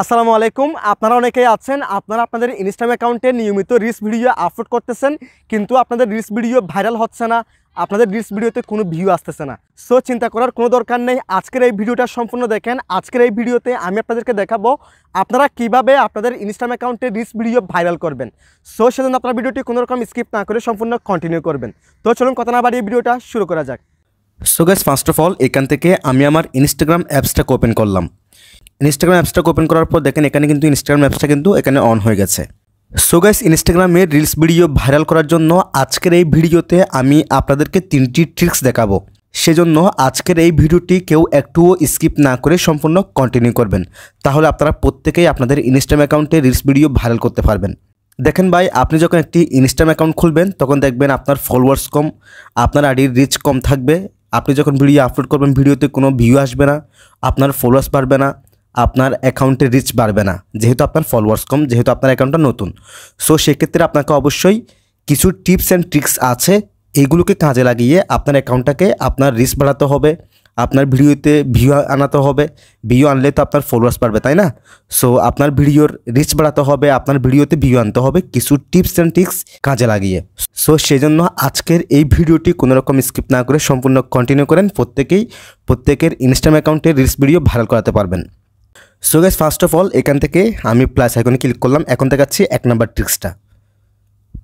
আসসালামু আলাইকুম। আপনারা অনেকেই আছেন, আপনারা আপনাদের ইনস্টাগ্রাম অ্যাকাউন্টে নিয়মিত রিলস ভিডিও আপলোড করতেছেন, কিন্তু আপনাদের রিলস ভিডিও ভাইরাল হচ্ছে না, আপনাদের রিলস ভিডিওতে কোনো ভিউ আসতেছে না। সো চিন্তা করার কোনো দরকার নেই। আজকের এই ভিডিওটা সম্পূর্ণ দেখেন। আজকের এই ভিডিওতে আমি আপনাদেরকে দেখাবো, আপনারা কীভাবে আপনাদের ইনস্টাগ্রাম অ্যাকাউন্টে রিলস ভিডিও ভাইরাল করবেন। সো সেজন্য আপনার ভিডিওটি কোনো রকম স্কিপ না করে সম্পূর্ণ কন্টিনিউ করবেন। তো চলুন কথা না বাড়িয়ে ভিডিওটা শুরু করা যাক। So guys first of all এখান থেকে আমি আমার ইনস্টাগ্রাম অ্যাপসটাকে ওপেন করলাম। ইনস্টাগ্রাম অ্যাপসটাকে ওপেন করার পর দেখেন এখানে কিন্তু ইনস্টাগ্রাম অ্যাপসটা কিন্তু এখানে অন হয়ে গেছে। সো গাইস ইনস্টাগ্রামে রিলস ভিডিও ভাইরাল করার জন্য আজকের এই ভিডিওতে আমি আপনাদেরকে তিনটি ট্রিক্স দেখাবো। সেজন্য আজকের এই ভিডিওটি কেউ একটুও স্কিপ না করে সম্পূর্ণ কন্টিনিউ করবেন। তাহলে আপনারা প্রত্যেকেই আপনাদের ইনস্টাগ্রাম অ্যাকাউন্টে রিলস ভিডিও ভাইরাল করতে পারবেন। দেখেন ভাই, আপনি যখন একটি ইনস্টাগ্রাম অ্যাকাউন্ট খুলবেন, তখন দেখবেন আপনার ফলোয়ার্স কম, আপনার আইডির রিচ কম থাকবে। আপনি যখন ভিডিও আপলোড করবেন ভিডিওতে কোনো ভিউ আসবে না, আপনার ফলোয়ার্স বাড়বে না। আপনার অ্যাকাউন্টে রিচ বাড়বে না। যেহেতু আপনার ফলোয়ার্স কম, যেহেতু আপনার অ্যাকাউন্টটা নতুন। সো সেক্ষেত্রে আপনাকে অবশ্যই কিছু টিপস অ্যান্ড ট্রিক্স আছে। এইগুলোকে কাজে লাগিয়ে আপনার অ্যাকাউন্টটাকে আপনার রিচ বাড়াতে হবে। আপনার ভিডিওতে ভিউ আনাতে হবে। ভিউ আনলে তো আপনার ফলোয়ার্স বাড়বে, তাই না? সো আপনার ভিডিওর রিচ বাড়াতে হবে, আপনার ভিডিওতে ভিউ আনতে হবে। কিছু টিপস অ্যান্ড ট্রিক্স কাজে লাগিয়ে। সো সেই জন্য আজকের এই ভিডিওটি কোনো রকম স্কিপ না করে সম্পূর্ণ কন্টিনিউ করেন। প্রত্যেকেই প্রত্যেকের ইনস্টাগ্রাম অ্যাকাউন্টে রিলস ভিডিও ভাইরাল করাতে পারবেন। So guys first of all এখান থেকে আমি প্লাস আইকনে ক্লিক করলাম। এখন দেখাচ্ছি এক নাম্বার ট্রিক্সটা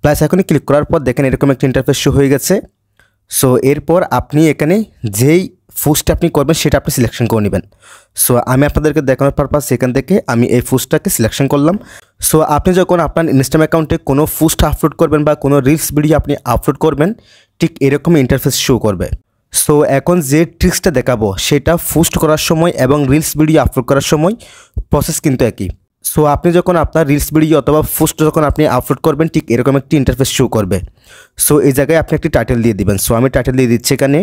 প্লাস আইকনে ক্লিক করার পর দেখেন এরকম একটা ইন্টারফেস শো হয়ে গেছে। সো এরপর আপনি এখানে যেই ফুসটা আপনি করবেন, সেটা আপনি সিলেকশন করে নেবেন। সো আমি আপনাদেরকে দেখানোর পারপাস সেখান থেকে আমি এই ফুসটাকে সিলেকশন করলাম। সো আপনি যখন আপনার ইনস্টাম অ্যাকাউন্টে কোনো ফুস্ট আপলোড করবেন বা কোনো রিলস ভিডিও আপনি আপলোড করবেন, ঠিক এরকম ইন্টারফেস শো করবে। সো এখন যে ট্রিক্সটা দেখাবো, সেটা ফুস্ট করার সময় এবং রিলস ভিডিও আপলোড করার সময় প্রসেস কিন্তু একই। সো আপনি যখন আপনার রিলস ভিডিও অথবা ফুস্ট যখন আপনি আপলোড করবেন, ঠিক এরকম একটি ইন্টারফেস শো করবে। সো এই জায়গায় আপনি একটি টাইটেল দিয়ে দিবেন। সো আমি টাইটেল দিয়ে দিচ্ছি এখানে।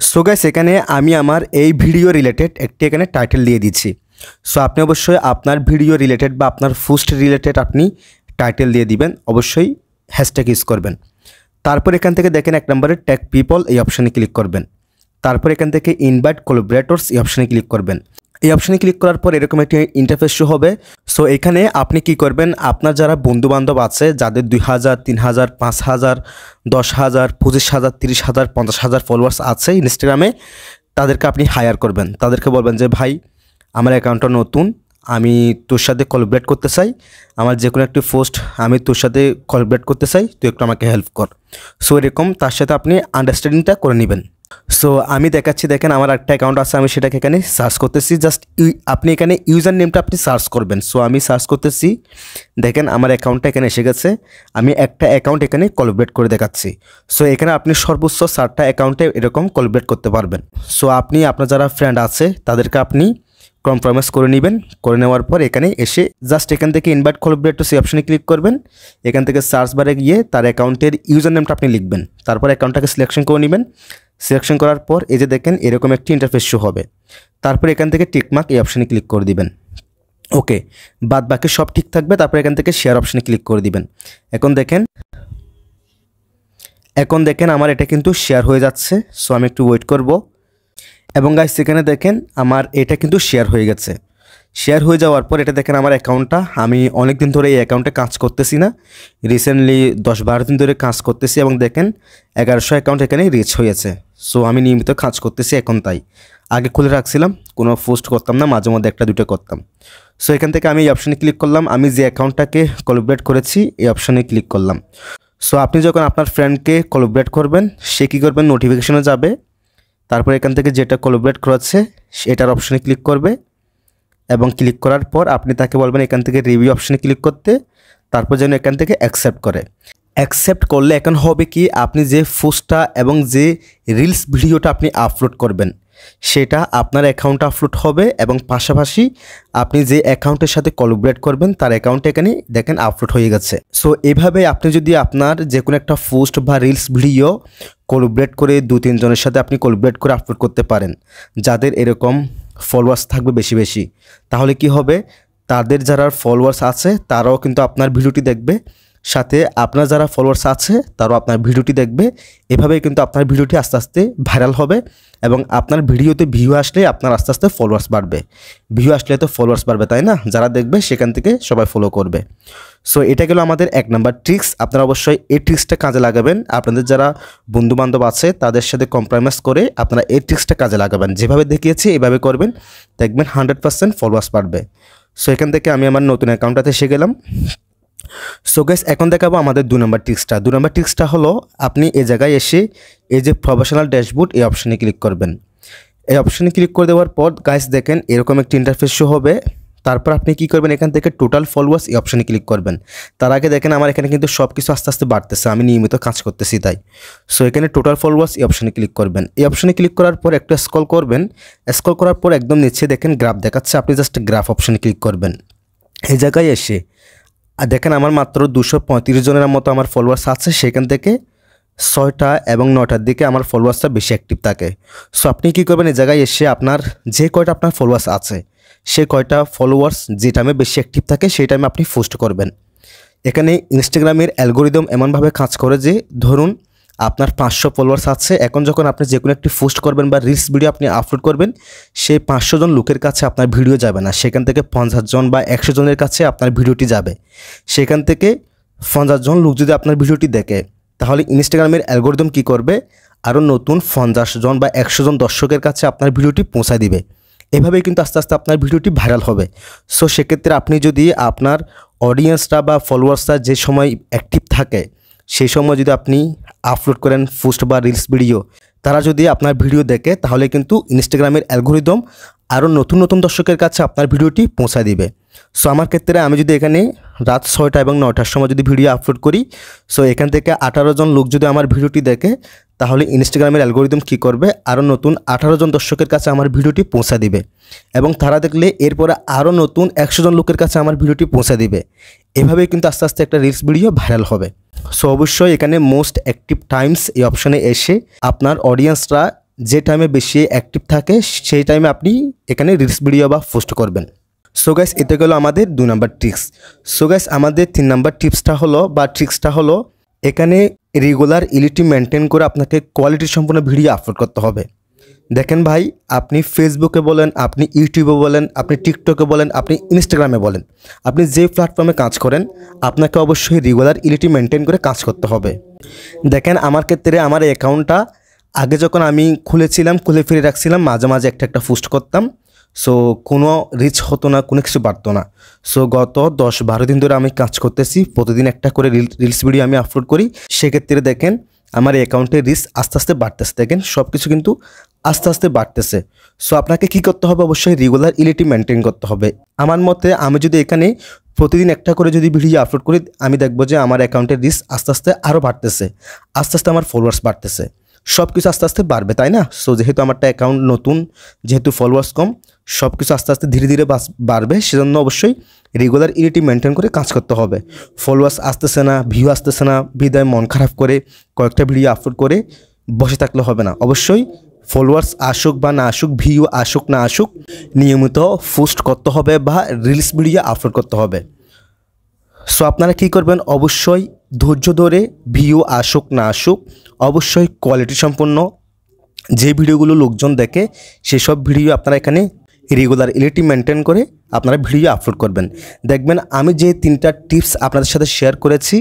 সো গাইস এখানে আমি আমার এই ভিডিও রিলেটেড একটি এখানে টাইটেল দিয়ে দিচ্ছি। সো আপনি অবশ্যই আপনার ভিডিও রিলেটেড বা আপনার ফুস্ট রিলেটেড আপনি টাইটেল দিয়ে দিবেন। অবশ্যই হ্যাশট্যাগ ইউজ করবেন। তারপর এখান থেকে দেখেন এক নম্বরে ট্যাগ পিপল এই অপশানে ক্লিক করবেন। তারপর এখান থেকে ইনভাইট কোলাবরেটরস এই অপশানে ক্লিক করবেন। এই অপশানে ক্লিক করার পর এরকম একটি ইন্টারফেস শো হবে। সো এখানে আপনি কি করবেন? আপনার যারা বন্ধুবান্ধব আছে, যাদের দুই হাজার, তিন হাজার, পাঁচ হাজার, দশ হাজার, পঁচিশ হাজার, তিরিশ হাজার, পঞ্চাশ হাজার ফলোয়ার্স আছে ইনস্টাগ্রামে তাদেরকে আপনি হায়ার করবেন। তাদেরকে বলবেন যে, ভাই, আমার অ্যাকাউন্টটা নতুন। আমি তোর সাথে কলাবরেট করতে চাই। আমার যে কোনো একটি পোস্ট আমি তোর সাথে কলাবরেট করতে চাই, তুই একটু আমাকে হেল্প কর। সো এরকম তার সাথে আপনি আন্ডারস্ট্যান্ডিংটা করে নেবেন। সো আমি দেখাচ্ছি, দেখেন আমার একটা অ্যাকাউন্ট আছে, আমি সেটাকে এখানে সার্চ করতেছি। জাস্ট আপনি এখানে ইউজার নেমটা আপনি সার্চ করবেন। সো আমি সার্চ করতেছি, দেখেন আমার অ্যাকাউন্টটা এখানে এসে গেছে। আমি একটা অ্যাকাউন্ট এখানে কলব্রেট করে দেখাচ্ছি। সো এখানে আপনি সর্বোচ্চ চারটা অ্যাকাউন্টে এরকম কলব্রেট করতে পারবেন। সো আপনি, আপনার যারা ফ্রেন্ড আছে, তাদেরকে আপনি কম্প্রোমাইজ করে নেবেন। করে নেওয়ার পর এখানে এসে জাস্ট এখান থেকে ইনভাইট কোলাবরেট টু সেই অপশনে ক্লিক করবেন। এখান থেকে সার্চ বারে গিয়ে তার অ্যাকাউন্টের ইউজার নেমটা আপনি লিখবেন। তারপর অ্যাকাউন্টটাকে সিলেকশন করে নেবেন। সিলেকশন করার পর এই যে দেখেন এরকম একটি ইন্টারফেস শো হবে। তারপর এখান থেকে টিকমার্ক এই অপশনে ক্লিক করে দিবেন। ওকে, বাদ বাকি সব ঠিক থাকবে, তারপর এখান থেকে শেয়ার অপশনে ক্লিক করে দিবেন। এখন দেখেন এখন দেখেন আমার এটা কিন্তু শেয়ার হয়ে যাচ্ছে। সো আমি একটু ওয়েট করব। এবং গাইস সেখানে দেখেন আমার এটা কিন্তু শেয়ার হয়ে গেছে। শেয়ার হয়ে যাওয়ার পর এটা দেখেন আমার অ্যাকাউন্টটা আমি অনেক দিন ধরে এই অ্যাকাউন্টে কাজ করতেছি না। রিসেন্টলি দশ বারো দিন ধরে কাজ করতেছি এবং দেখেন এগারোশো অ্যাকাউন্ট এখানে রিচ হয়েছে। সো আমি নিয়মিত কাজ করতেছি এখন তাই। আগে খুলে রাখছিলাম, কোনো পোস্ট করতাম না, মাঝে মধ্যে একটা দুটো করতাম। সো এখান থেকে আমি এই অপশানে ক্লিক করলাম। আমি যে অ্যাকাউন্টটাকে কলাবরেট করেছি, এই অপশানে ক্লিক করলাম। সো আপনি যখন আপনার ফ্রেন্ডকে কলাবরেট করবেন, সে কী করবেন? নোটিফিকেশনে যাবে। তারপর এখান থেকে যেটা কোলাবরেট করাচ্ছে সেটার অপশানে ক্লিক করবে এবং ক্লিক করার পর আপনি তাকে বলবেন এখান থেকে রিভিউ অপশানে ক্লিক করতে, তারপর যেন এখান থেকে অ্যাকসেপ্ট করে। অ্যাকসেপ্ট করলে এখন হবে কি, আপনি যে পোস্টটা এবং যে রিলস ভিডিওটা আপনি আপলোড করবেন সেটা আপনার অ্যাকাউন্টে আপলোড হবে এবং পাশাপাশি আপনি যে অ্যাকাউন্টের সাথে কলাবরেট করবেন, তার অ্যাকাউন্টে এখানে দেখেন আপলোড হয়ে গেছে। সো এভাবে আপনি যদি আপনার যে কোনো একটা পোস্ট বা রিলস ভিডিও কোলাবরেট করে দু তিনজনের সাথে আপনি কোলাবরেট করে আপলোড করতে পারেন, যাদের এরকম ফলোয়ার্স থাকবে বেশি বেশি। তাহলে কি হবে? তাদের যারা ফলোয়ার্স আছে, তারাও কিন্তু আপনার ভিডিওটি দেখবে। সাথে আপনার যারা ফলোয়ার্স আছে, তারাও আপনার ভিডিওটি দেখবে। এভাবেই কিন্তু আপনার ভিডিওটি আস্তে আস্তে ভাইরাল হবে এবং আপনার ভিডিওতে ভিউ আসলে আপনার আস্তে আস্তে ফলোয়ার্স বাড়বে। ভিউ আসলে তো ফলোয়ার্স বাড়বে, তাই না? যারা দেখবে, সেখান থেকে সবাই ফলো করবে। সো এটা গেল আমাদের এক নাম্বার ট্রিক্স আপনারা অবশ্যই এই ট্রিক্সটা কাজে লাগাবেন। আপনাদের যারা বন্ধুবান্ধব আছে, তাদের সাথে কম্প্রোমাইজ করে আপনারা এই ট্রিক্সটা কাজে লাগাবেন। যেভাবে দেখিয়েছি, এভাবে করবেন। দেখবেন হান্ড্রেড পার্সেন্ট ফলোয়ার্স বাড়বে। সো এখান থেকে আমি আমার নতুন অ্যাকাউন্টটাতে এসে গেলাম। সো গ্যাস এখন দেখাবো আমাদের দু নম্বর টিক্সটা দু নম্বর টিক্সটা হলো, আপনি এ জায়গায় এসে এই যে প্রফেশনাল ড্যাশবোর্ড এই অপশানে ক্লিক করবেন। এই অপশানে ক্লিক করে দেওয়ার পর গাইস দেখেন, এরকম একটি ইন্টারফেস শো হবে। তারপর আপনি কি করবেন, এখান থেকে টোটাল ফলোয়ার্স এই অপশানে ক্লিক করবেন। তার আগে দেখেন, আমার এখানে কিন্তু সব কিছু আস্তে আস্তে বাড়তেছে, আমি নিয়মিত কাজ করতেছি তাই। সো এখানে টোটাল ফলোয়ার্স এই অপশানে ক্লিক করবেন। এই অপশানে ক্লিক করার পর একটু স্ক্রল করবেন। স্ক্রল করার পর একদম নিচে দেখেন গ্রাফ দেখাচ্ছে, আপনি জাস্ট গ্রাফ অপশানে ক্লিক করবেন। এই জায়গায় এসে আর দেখেন আমার মাত্র দুশো পঁয়ত্রিশ জনের মতো আমার ফলোয়ার্স আছে, সেখান থেকে ছয়টা এবং নটার দিকে আমার ফলোয়ার্সটা বেশি অ্যাক্টিভ থাকে। সো আপনি কী করবেন, এই জায়গায় এসে আপনার যে কয়টা আপনার ফলোয়ার্স আছে, সে কয়টা ফলোয়ার্স যে টাইমে বেশি অ্যাক্টিভ থাকে, সেই টাইমে আপনি পোস্ট করবেন। এখানে ইনস্টাগ্রামের অ্যালগোরিদম এমনভাবে কাজ করে যে, ধরুন আপনার পাঁচশো ফলোয়ার্স আছে। এখন যখন আপনি যে কোনো একটি পোস্ট করবেন বা রিলস ভিডিও আপনি আপলোড করবেন, সেই পাঁচশো জন লোকের কাছে আপনার ভিডিও যাবে না। সেখান থেকে পঞ্চাশ জন বা একশো জনের কাছে আপনার ভিডিওটি যাবে। সেখান থেকে পঞ্চাশ জন লোক যদি আপনার ভিডিওটি দেখে, তাহলে ইনস্টাগ্রামের অ্যালগোরিদম কী করবে? আরও নতুন পঞ্চাশ জন বা একশো জন দর্শকের কাছে আপনার ভিডিওটি পৌঁছায় দিবে। এভাবেই কিন্তু আস্তে আস্তে আপনার ভিডিওটি ভাইরাল হবে। সো সেক্ষেত্রে আপনি যদি আপনার অডিয়েন্সটা বা ফলোয়ার্সটা যে সময় অ্যাক্টিভ থাকে সেই সময় যদি আপনি আপলোড করেন পোস্ট বা রিলস ভিডিও তারা যদি আপনার ভিডিও দেখে, তাহলে কিন্তু ইনস্টাগ্রামের অ্যালগোরিদম আরও নতুন নতুন দর্শকের কাছে আপনার ভিডিওটি পৌঁছায় দিবে। সো আমার ক্ষেত্রে আমি যদি এখানে রাত ছয়টা এবং নয়টার সময় যদি ভিডিও আপলোড করি সো এখান থেকে আঠারো জন লোক যদি আমার ভিডিওটি দেখে, তাহলে ইনস্টাগ্রামের অ্যালগোরিদম কী করবে? আরও নতুন আঠারো জন দর্শকের কাছে আমার ভিডিওটি পৌঁছা দিবে। এবং তারা দেখলে এরপরে আরও নতুন একশো জন লোকের কাছে আমার ভিডিওটি পৌঁছা দিবে। এভাবেই কিন্তু আস্তে আস্তে একটা রিলস ভিডিও ভাইরাল হবে। সো অবশ্যই এখানে মোস্ট অ্যাক্টিভ টাইমস এই অপশানে এসে আপনার অডিয়েন্সরা যে টাইমে বেশি অ্যাক্টিভ থাকে, সেই টাইমে আপনি এখানে রিলস ভিডিও বা পোস্ট করবেন। সো গ্যাস এতে গেলো আমাদের দু নাম্বার ট্রিক্স সো গ্যাস আমাদের তিন নাম্বার টিপসটা হলো বা ট্রিক্সটা হলো, এখানে রেগুলার ইলিটি মেনটেন করে আপনাকে কোয়ালিটি সম্পূর্ণ ভিডিও আপলোড করতে হবে। দেখেন ভাই, আপনি ফেসবুকে বলেন, আপনি ইউটিউবে বলেন, আপনি টিকটকে বলেন, আপনি ইনস্টাগ্রামে বলেন। আপনি যে প্ল্যাটফর্মে কাজ করেন, আপনাকে অবশ্যই রেগুলার ইলিটি মেনটেন করে কাজ করতে হবে। দেখেন, আমার ক্ষেত্রে আমার অ্যাকাউন্টটা আগে যখন আমি খুলেছিলাম, খুলে ফিরে রাখছিলাম, মাঝে মাঝে একটা একটা পোস্ট করতাম। সো কোনো রিচ হতো না, কোনো কিছু বাড়তো না। সো গত দশ বারো দিন ধরে আমি কাজ করতেছি, প্রতিদিন একটা করে রিল রিলস ভিডিও আমি আপলোড করি। সেক্ষেত্রে দেখেন আমার এই অ্যাকাউন্টের রিস্ক আস্তে আস্তে বাড়তেছে। দেখেন সব কিছু কিন্তু আস্তে আস্তে বাড়তেছে। সো আপনাকে কি করতে হবে? অবশ্যই রেগুলার ইলিটি মেনটেন করতে হবে। আমার মতে, আমি যদি এখানে প্রতিদিন একটা করে যদি ভিডিও আপলোড করি, আমি দেখব যে আমার অ্যাকাউন্টের রিস্ক আস্তে আস্তে আরও বাড়তেছে। আস্তে আস্তে আমার ফলোয়ার্স বাড়তেছে। সব কিছু আস্তে আস্তে বাড়বে, তাই না? সো যেহেতু আমারটা অ্যাকাউন্ট নতুন, যেহেতু ফলোয়ার্স কম সব কিছু আস্তে আস্তে ধীরে ধীরে বাড়বে, সেজন্য অবশ্যই রেগুলার ইলিটি মেনটেন করে কাজ করতে হবে। ফলোয়ার্স আসতেছে না ভিউ আসতেছে না, বিদায় মন খারাপ করে কয়েকটা ভিডিও আপলোড করে বসে থাকলে হবে না। অবশ্যই ফলোয়ার্স আসুক বা না আসুক ভিউ আসুক না আসুক, নিয়মিত পোস্ট করতে হবে বা রিলস ভিডিও আপলোড করতে হবে। সো আপনারা কী করবেন? অবশ্যই ধৈর্য ধরে ভিউ আসুক না আসুক, অবশ্যই কোয়ালিটি সম্পন্ন যে ভিডিওগুলো লোকজন দেখে, সেসব ভিডিও আপনারা এখানে রেগুলার ইলিটি মেনটেন করে আপনারা ভিডিও আপলোড করবেন। দেখবেন আমি যে তিনটা টিপস আপনাদের সাথে শেয়ার করেছি,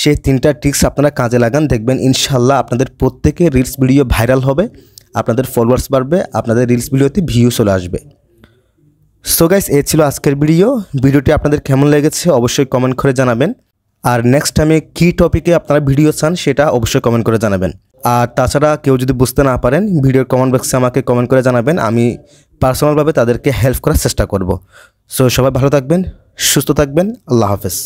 সেই তিনটা টিপস আপনারা কাজে লাগান। দেখবেন ইনশাল্লাহ আপনাদের প্রত্যেকে রিলস ভিডিও ভাইরাল হবে, আপনাদের ফলোয়ার্স বাড়বে, আপনাদের রিলস ভিডিওতে ভিউ চলে আসবে। সো গাইস এ ছিল আজকের ভিডিও ভিডিওটি আপনাদের কেমন লেগেছে অবশ্যই কমেন্ট করে জানাবেন। আর নেক্সট টাইমে কী টপিকে আপনারা ভিডিও চান, সেটা অবশ্যই কমেন্ট করে জানাবেন। আর তাছাড়া কেউ যদি বুঝতে না পারেন ভিডিওর কমেন্ট বক্সে আমাকে কমেন্ট করে জানাবেন। আমি পার্সোনালভাবে তাদেরকে হেল্প করার চেষ্টা করব। সো সবাই ভালো থাকবেন সুস্থ থাকবেন আল্লাহ হাফেজ।